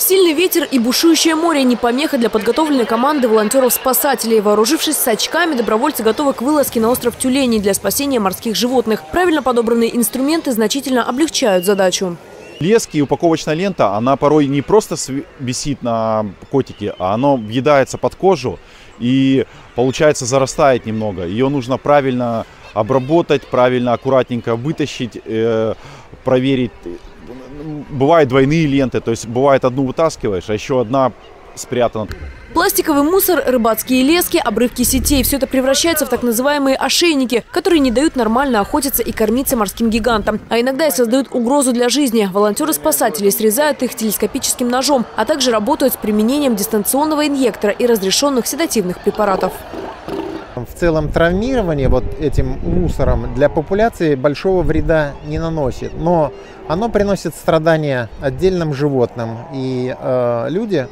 Сильный ветер и бушующее море – не помеха для подготовленной команды волонтеров-спасателей. Вооружившись сачками, добровольцы готовы к вылазке на остров Тюленей для спасения морских животных. Правильно подобранные инструменты значительно облегчают задачу. Лески и упаковочная лента, она порой не просто висит на котике, а она въедается под кожу и, получается, зарастает немного. Ее нужно правильно обработать, правильно, аккуратненько вытащить, э, проверить. Бывают двойные ленты, то есть бывает одну вытаскиваешь, а еще одна спрятана. Пластиковый мусор, рыбацкие лески, обрывки сетей – все это превращается в так называемые ошейники, которые не дают нормально охотиться и кормиться морским гигантам. А иногда и создают угрозу для жизни. Волонтеры-спасатели срезают их телескопическим ножом, а также работают с применением дистанционного инъектора и разрешенных седативных препаратов. В целом травмирование вот этим мусором для популяции большого вреда не наносит, но оно приносит страдания отдельным животным. И э, люди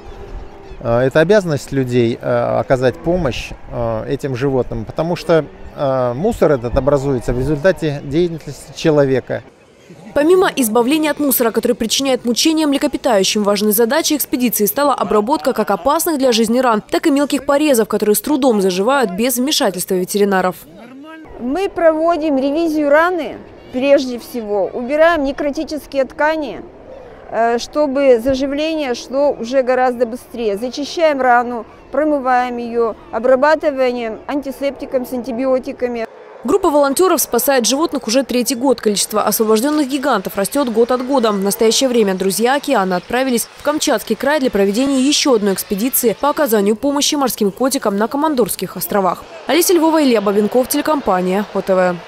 Э, это обязанность людей э, оказать помощь э, этим животным, потому что мусор этот образуется в результате деятельности человека. Помимо избавления от мусора, который причиняет мучения млекопитающим, важной задачей экспедиции стала обработка как опасных для жизни ран, так и мелких порезов, которые с трудом заживают без вмешательства ветеринаров. Мы проводим ревизию раны, прежде всего, убираем некротические ткани, Э, чтобы заживление шло уже гораздо быстрее. Зачищаем рану, промываем ее, обрабатываем антисептиком с антибиотиками. Группа волонтеров спасает животных уже третий год. Количество освобожденных гигантов растет год от года. В настоящее время друзья океана отправились в Камчатский край для проведения еще одной экспедиции по оказанию помощи морским котикам на Командорских островах. Алиса Львова, Илья Бабенков, телекомпания ОТВ.